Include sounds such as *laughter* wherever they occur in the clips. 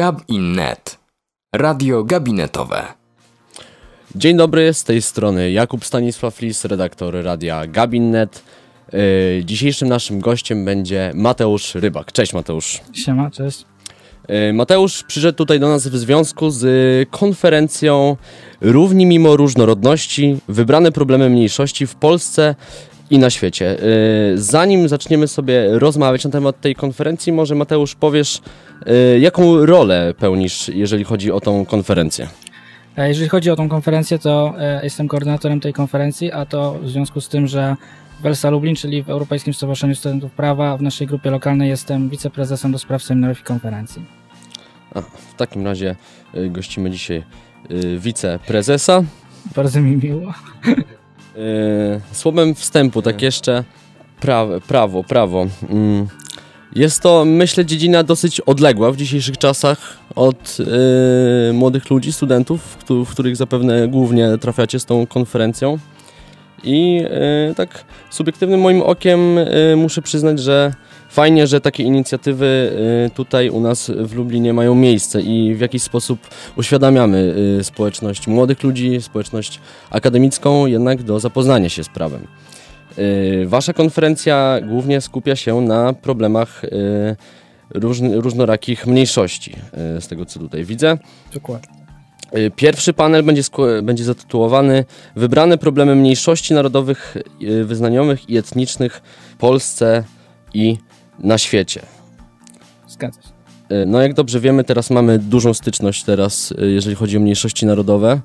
Gab Net. Radio gabinetowe. Dzień dobry, z tej strony Jakub Stanisław Lis, redaktor radia Gabinet. Yy, Dzisiejszym naszym gościem będzie Mateusz Rybak. Cześć Mateusz. Siema, cześć. Yy, Mateusz przyszedł tutaj do nas w związku z konferencją Równi mimo różnorodności, wybrane problemy mniejszości w Polsce i na świecie. Yy, Zanim zaczniemy sobie rozmawiać na temat tej konferencji, może Mateusz powiesz, jaką rolę pełnisz, jeżeli chodzi o tą konferencję? E, Jeżeli chodzi o tą konferencję, to e, jestem koordynatorem tej konferencji, a to w związku z tym, że w Elsa Lublin, czyli w Europejskim Stowarzyszeniu Studentów Prawa, w naszej grupie lokalnej jestem wiceprezesem do spraw seminariów i konferencji. A, w takim razie gościmy dzisiaj wiceprezesa. Bardzo mi miło. Słowem wstępu, tak jeszcze prawo, prawo, prawo. Jest to, myślę, dziedzina dosyć odległa w dzisiejszych czasach od y, młodych ludzi, studentów, w, któ- w których zapewne głównie trafiacie z tą konferencją. I y, tak subiektywnym moim okiem y, muszę przyznać, że fajnie, że takie inicjatywy y, tutaj u nas w Lublinie mają miejsce i w jakiś sposób uświadamiamy y, społeczność młodych ludzi, społeczność akademicką jednak do zapoznania się z prawem. Y, Wasza konferencja głównie skupia się na problemach y, różn- różnorakich mniejszości, y, z tego co tutaj widzę. Dokładnie. Pierwszy panel będzie, będzie zatytułowany Wybrane problemy mniejszości narodowych, wyznaniowych i etnicznych w Polsce i na świecie. Zgadza się. No jak dobrze wiemy, teraz mamy dużą styczność teraz, jeżeli chodzi o mniejszości narodowe,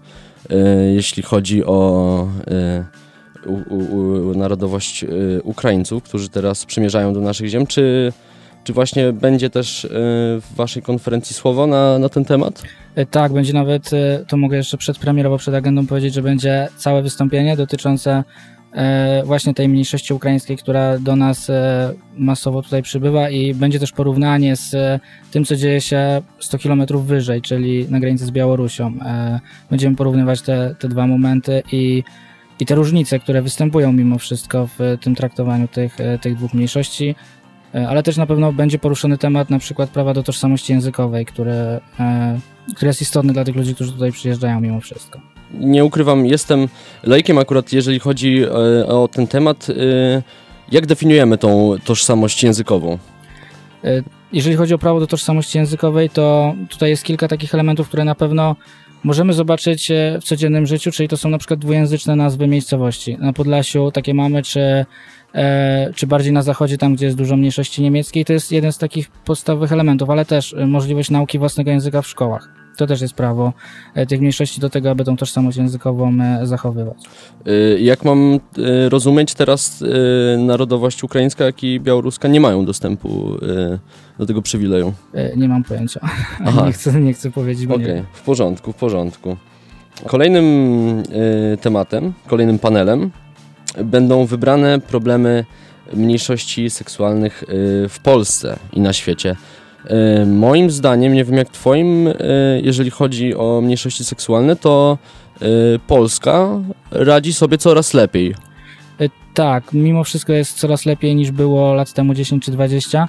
jeśli chodzi o u, u, narodowość y, Ukraińców, którzy teraz przymierzają do naszych ziem. Czy, czy właśnie będzie też y, w waszej konferencji słowo na, na ten temat? E, Tak, będzie nawet, e, to mogę jeszcze przedpremierowo przed agendą powiedzieć, że będzie całe wystąpienie dotyczące e, właśnie tej mniejszości ukraińskiej, która do nas masowo tutaj przybywa i będzie też porównanie z tym, co dzieje się 100 km wyżej, czyli na granicy z Białorusią. Będziemy porównywać te, te dwa momenty i, i te różnice, które występują mimo wszystko w tym traktowaniu tych, e, tych dwóch mniejszości. E, Ale też na pewno będzie poruszony temat na przykład prawa do tożsamości językowej, które, e, który jest istotny dla tych ludzi, którzy tutaj przyjeżdżają mimo wszystko. Nie ukrywam, jestem laikiem akurat, jeżeli chodzi e, o ten temat. E, Jak definiujemy tą tożsamość językową? E, Jeżeli chodzi o prawo do tożsamości językowej, to tutaj jest kilka takich elementów, które na pewno możemy zobaczyć e, w codziennym życiu, czyli to są na przykład dwujęzyczne nazwy miejscowości. Na Podlasiu takie mamy, czy, e, czy bardziej na zachodzie, tam gdzie jest dużo mniejszości niemieckiej, to jest jeden z takich podstawowych elementów, ale też e, możliwość nauki własnego języka w szkołach. To też jest prawo e, tych mniejszości do tego, aby tą tożsamość językową e, zachowywać. Y, Jak mam y, rozumieć, teraz y, narodowość ukraińska, jak i białoruska nie mają dostępu do tego przywileju. E, Nie mam pojęcia. *laughs* Aha. Nie chcę, nie chcę powiedzieć, Okej, wiem. w porządku, w porządku. Kolejnym tematem, kolejnym panelem będą wybrane problemy mniejszości seksualnych w Polsce i na świecie. Y, moim zdaniem, nie wiem jak twoim, y, jeżeli chodzi o mniejszości seksualne, to y, Polska radzi sobie coraz lepiej. E, Tak, mimo wszystko jest coraz lepiej niż było lat temu 10 czy 20.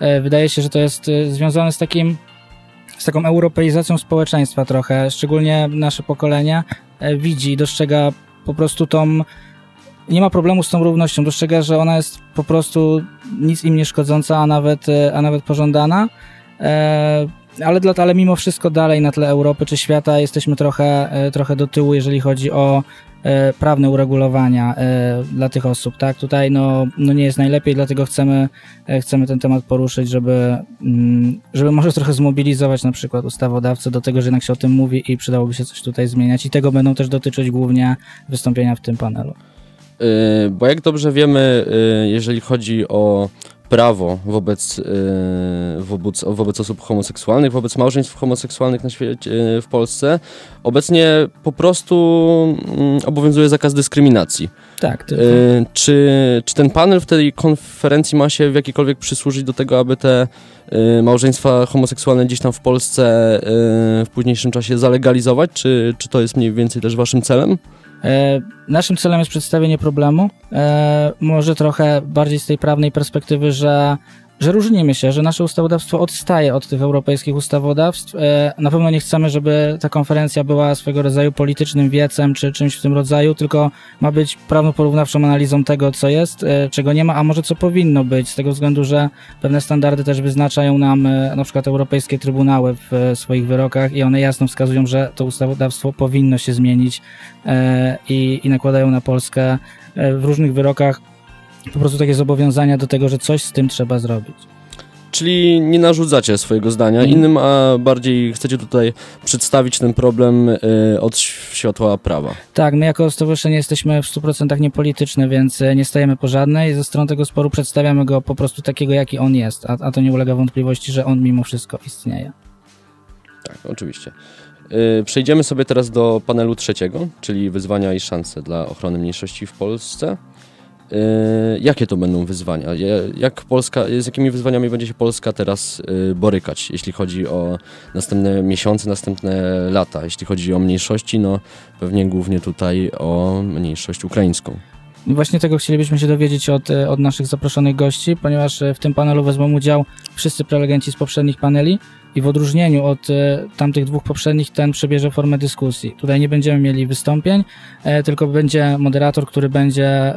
E, Wydaje się, że to jest e, związane z takim z taką europeizacją społeczeństwa trochę, szczególnie nasze pokolenie e, widzi, dostrzega po prostu tą nie ma problemu z tą równością, dostrzega, że ona jest po prostu nic im nie szkodząca, a nawet, e, a nawet pożądana. E, ale, dla, ale mimo wszystko dalej na tle Europy czy świata jesteśmy trochę, e, trochę do tyłu, jeżeli chodzi o prawne uregulowania dla tych osób. Tak, tutaj no, no nie jest najlepiej, dlatego chcemy, chcemy ten temat poruszyć, żeby, mm, żeby może trochę zmobilizować na przykład ustawodawcę do tego, że jednak się o tym mówi i przydałoby się coś tutaj zmieniać. I tego będą też dotyczyć głównie wystąpienia w tym panelu. Y, Bo jak dobrze wiemy, y, jeżeli chodzi o prawo wobec, y, wobec, wobec osób homoseksualnych, wobec małżeństw homoseksualnych na świecie, w Polsce, obecnie po prostu mm, obowiązuje zakaz dyskryminacji. Tak, tylko. Czy, czy ten panel w tej konferencji ma się w jakikolwiek przysłużyć do tego, aby te małżeństwa homoseksualne gdzieś tam w Polsce w późniejszym czasie zalegalizować? Czy, czy to jest mniej więcej też waszym celem? E, naszym celem jest przedstawienie problemu. E, może trochę bardziej z tej prawnej perspektywy, że że różnimy się, że nasze ustawodawstwo odstaje od tych europejskich ustawodawstw. E, na pewno nie chcemy, żeby ta konferencja była swego rodzaju politycznym wiecem czy czymś w tym rodzaju, tylko ma być prawno-porównawczą analizą tego, co jest, e, czego nie ma, a może co powinno być, z tego względu, że pewne standardy też wyznaczają nam e, na przykład europejskie trybunały w swoich wyrokach i one jasno wskazują, że to ustawodawstwo powinno się zmienić i, i nakładają na Polskę w różnych wyrokach po prostu takie zobowiązania do tego, że coś z tym trzeba zrobić. Czyli nie narzucacie swojego zdania mm. innym, a bardziej chcecie tutaj przedstawić ten problem y, od światła prawa. Tak, my jako stowarzyszenie jesteśmy w 100% niepolityczne, więc y, nie stajemy po żadnej. Ze strony tego sporu przedstawiamy go po prostu takiego, jaki on jest, a, a to nie ulega wątpliwości, że on mimo wszystko istnieje. Tak, oczywiście. Y, przejdziemy sobie teraz do panelu trzeciego, czyli wyzwania i szanse dla ochrony mniejszości w Polsce. Y, jakie to będą wyzwania? Jak Polska, z jakimi wyzwaniami będzie się Polska teraz y, borykać, jeśli chodzi o następne miesiące, następne lata? Jeśli chodzi o mniejszości, no pewnie głównie tutaj o mniejszość ukraińską. Właśnie tego chcielibyśmy się dowiedzieć od, y, od naszych zaproszonych gości, ponieważ w tym panelu wezmą udział wszyscy prelegenci z poprzednich paneli i w odróżnieniu od tamtych dwóch poprzednich ten przebierze formę dyskusji. Tutaj nie będziemy mieli wystąpień, tylko będzie moderator, który będzie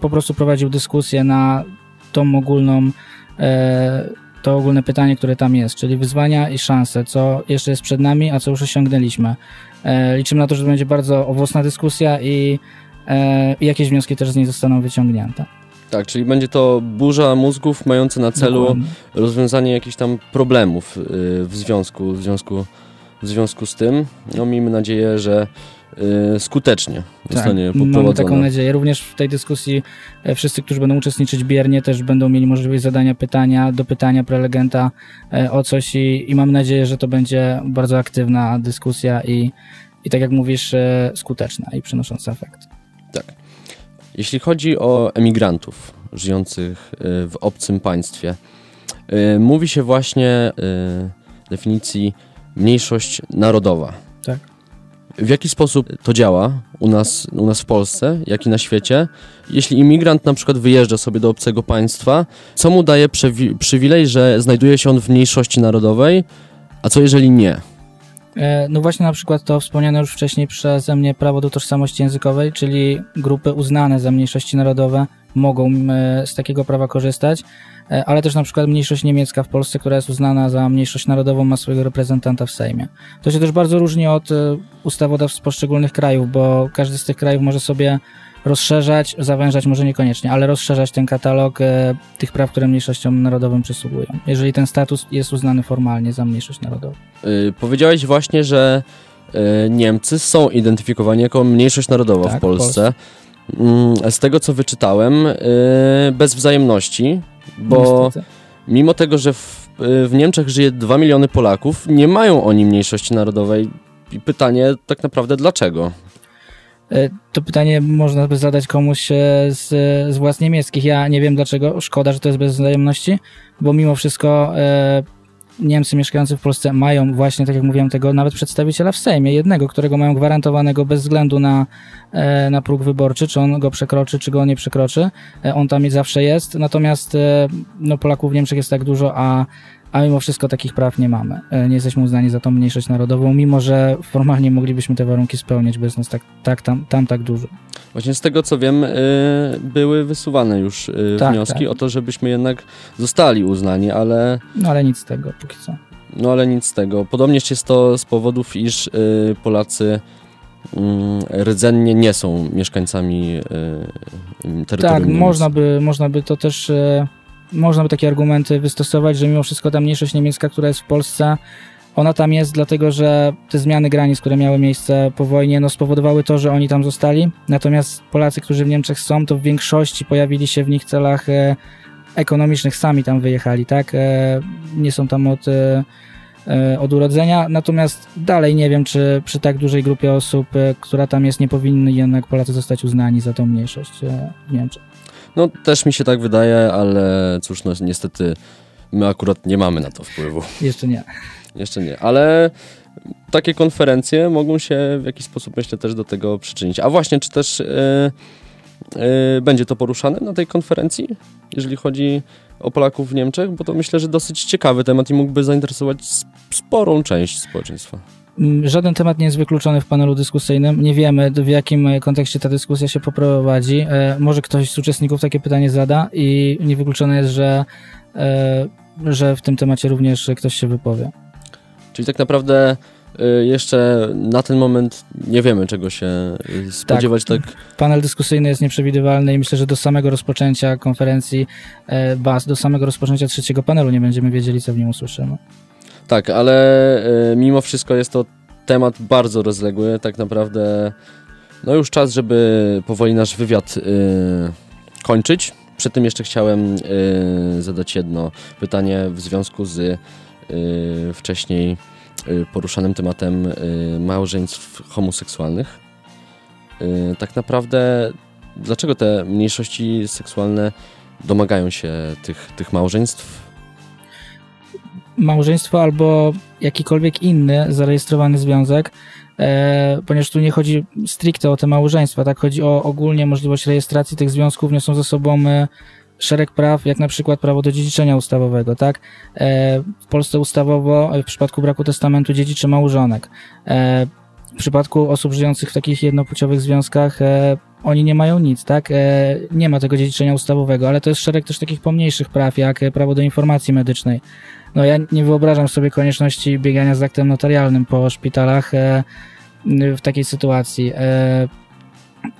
po prostu prowadził dyskusję na tą ogólną, e, to ogólne pytanie, które tam jest, czyli wyzwania i szanse, co jeszcze jest przed nami, a co już osiągnęliśmy. E, liczymy na to, że to będzie bardzo owocna dyskusja i, e, i jakieś wnioski też z niej zostaną wyciągnięte. Tak, czyli będzie to burza mózgów mająca na celu Dokładnie. rozwiązanie jakichś tam problemów w związku, w związku, w związku z tym. No miejmy nadzieję, że Y, skutecznie zostanie tak, Mamy taką nadzieję. Również w tej dyskusji e, wszyscy, którzy będą uczestniczyć biernie, też będą mieli możliwość zadania pytania, do pytania prelegenta e, o coś i, i mam nadzieję, że to będzie bardzo aktywna dyskusja i, i tak jak mówisz, e, skuteczna i przynosząca efekt. Tak. Jeśli chodzi o emigrantów żyjących w obcym państwie, mówi się właśnie definicji mniejszość narodowa. W jaki sposób to działa u nas, u nas w Polsce, jak i na świecie? Jeśli imigrant na przykład wyjeżdża sobie do obcego państwa, co mu daje przywilej, że znajduje się on w mniejszości narodowej, a co jeżeli nie? E, no właśnie na przykład to wspomniane już wcześniej przeze mnie prawo do tożsamości językowej, czyli grupy uznane za mniejszości narodowe mogą e, z takiego prawa korzystać. E, ale też na przykład mniejszość niemiecka w Polsce, która jest uznana za mniejszość narodową, ma swojego reprezentanta w Sejmie. To się też bardzo różni od e, ustawodawstw poszczególnych krajów, bo każdy z tych krajów może sobie rozszerzać, zawężać może niekoniecznie, ale rozszerzać ten katalog e, tych praw, które mniejszościom narodowym przysługują, jeżeli ten status jest uznany formalnie za mniejszość narodową. Yy, powiedziałeś właśnie, że yy, Niemcy są identyfikowani jako mniejszość narodowa tak, w Polsce. Polsce. Yy, z tego, co wyczytałem, bez wzajemności bo Niestety. mimo tego, że w, w Niemczech żyje 2 miliony Polaków, nie mają oni mniejszości narodowej. I pytanie tak naprawdę dlaczego? E, to pytanie można by zadać komuś e, z, z władz niemieckich. Ja nie wiem dlaczego. Szkoda, że to jest bez wzajemności, bo mimo wszystko e, Niemcy mieszkający w Polsce mają właśnie, tak jak mówiłem, tego nawet przedstawiciela w Sejmie, jednego, którego mają gwarantowanego bez względu na, e, na próg wyborczy, czy on go przekroczy, czy go nie przekroczy. E, on tam zawsze jest, natomiast e, no, Polaków w Niemczech jest tak dużo, a a mimo wszystko takich praw nie mamy. Nie jesteśmy uznani za tą mniejszość narodową, mimo że formalnie moglibyśmy te warunki spełniać, bez nas tak, tak tam, tam tak dużo. Właśnie z tego co wiem, były wysuwane już tak, wnioski tak. o to, żebyśmy jednak zostali uznani, ale... No ale nic z tego póki co. No ale nic z tego. Podobnież jest to z powodów, iż Polacy mm, rdzennie nie są mieszkańcami terytorium Tak, można by, można by to też można by takie argumenty wystosować, że mimo wszystko ta mniejszość niemiecka, która jest w Polsce, ona tam jest dlatego, że te zmiany granic, które miały miejsce po wojnie, no spowodowały to, że oni tam zostali. Natomiast Polacy, którzy w Niemczech są, to w większości pojawili się w nich celach e, ekonomicznych, sami tam wyjechali, tak? E, nie są tam od, e, e od urodzenia. Natomiast dalej nie wiem, czy przy tak dużej grupie osób, e, która tam jest, nie powinny jednak Polacy zostać uznani za tą mniejszość e, w Niemczech. No też mi się tak wydaje, ale cóż, no niestety my akurat nie mamy na to wpływu. Jeszcze nie. Jeszcze nie, ale takie konferencje mogą się w jakiś sposób, myślę, też do tego przyczynić. A właśnie, czy też yy, yy, będzie to poruszane na tej konferencji, jeżeli chodzi o Polaków w Niemczech, bo to myślę, że dosyć ciekawy temat i mógłby zainteresować sporą część społeczeństwa. Mm, żaden temat nie jest wykluczony w panelu dyskusyjnym. Nie wiemy, w jakim e, kontekście ta dyskusja się poprowadzi. E, może ktoś z uczestników takie pytanie zada i niewykluczone jest, że, e, że w tym temacie również ktoś się wypowie. Czyli tak naprawdę jeszcze na ten moment nie wiemy, czego się spodziewać. Tak. tak. Panel dyskusyjny jest nieprzewidywalny i myślę, że do samego rozpoczęcia konferencji BAS, do samego rozpoczęcia trzeciego panelu nie będziemy wiedzieli, co w nim usłyszymy. Tak, ale y, mimo wszystko jest to temat bardzo rozległy. Tak naprawdę no już czas, żeby powoli nasz wywiad y, kończyć. Przed tym jeszcze chciałem y, zadać jedno pytanie w związku z wcześniej poruszanym tematem małżeństw homoseksualnych. tak naprawdę dlaczego te mniejszości seksualne domagają się tych, tych małżeństw? Małżeństwo albo jakikolwiek inny zarejestrowany związek, e, ponieważ tu nie chodzi stricte o te małżeństwa, tak chodzi o ogólnie możliwość rejestracji tych związków, niosą ze sobą e, szereg praw, jak na przykład prawo do dziedziczenia ustawowego, tak? E, w Polsce ustawowo w przypadku braku testamentu dziedziczy małżonek. E, w przypadku osób żyjących w takich jednopłciowych związkach e, oni nie mają nic, tak? E, nie ma tego dziedziczenia ustawowego, ale to jest szereg też takich pomniejszych praw, jak prawo do informacji medycznej, no ja nie wyobrażam sobie konieczności biegania z aktem notarialnym po szpitalach e, w takiej sytuacji. E,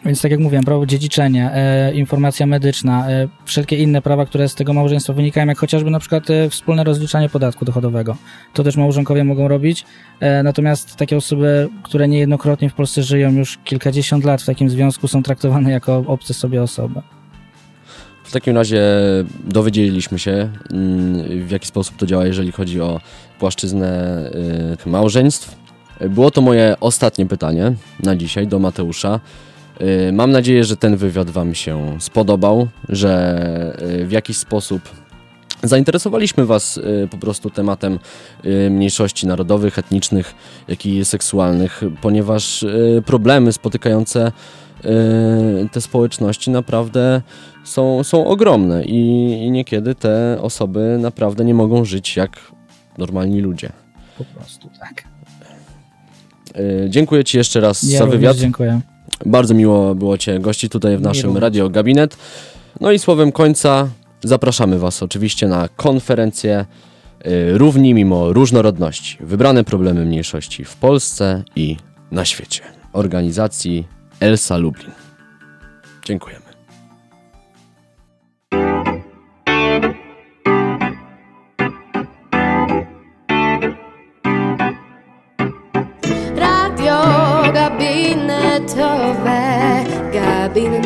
więc tak jak mówiłem, prawo dziedziczenia, e, informacja medyczna, e, wszelkie inne prawa, które z tego małżeństwa wynikają, jak chociażby na przykład e, wspólne rozliczanie podatku dochodowego. To też małżonkowie mogą robić. E, natomiast takie osoby, które niejednokrotnie w Polsce żyją już kilkadziesiąt lat w takim związku, są traktowane jako obce sobie osoby. Takim razie dowiedzieliśmy się, mm, w jaki sposób to działa, jeżeli chodzi o płaszczyznę y, małżeństw. Było to moje ostatnie pytanie na dzisiaj do Mateusza. Y, mam nadzieję, że ten wywiad Wam się spodobał, że y, w jakiś sposób zainteresowaliśmy Was po prostu tematem mniejszości narodowych, etnicznych, jak i seksualnych, ponieważ problemy spotykające te społeczności naprawdę są, są ogromne i, i niekiedy te osoby naprawdę nie mogą żyć jak normalni ludzie. Po prostu, tak. E, dziękuję Ci jeszcze raz ja za wywiad. Dziękuję. Bardzo miło było Cię gościć tutaj w naszym. Radio Gabinet. No i słowem końca zapraszamy Was oczywiście na konferencję y, Równi mimo różnorodności. Wybrane problemy mniejszości w Polsce i na świecie. Organizacji Elsa Lublin. Dziękujemy. Radio gabinetowe, gabinet.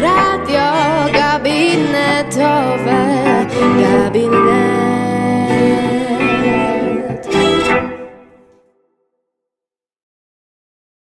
Radio gabinetowe, gabinet.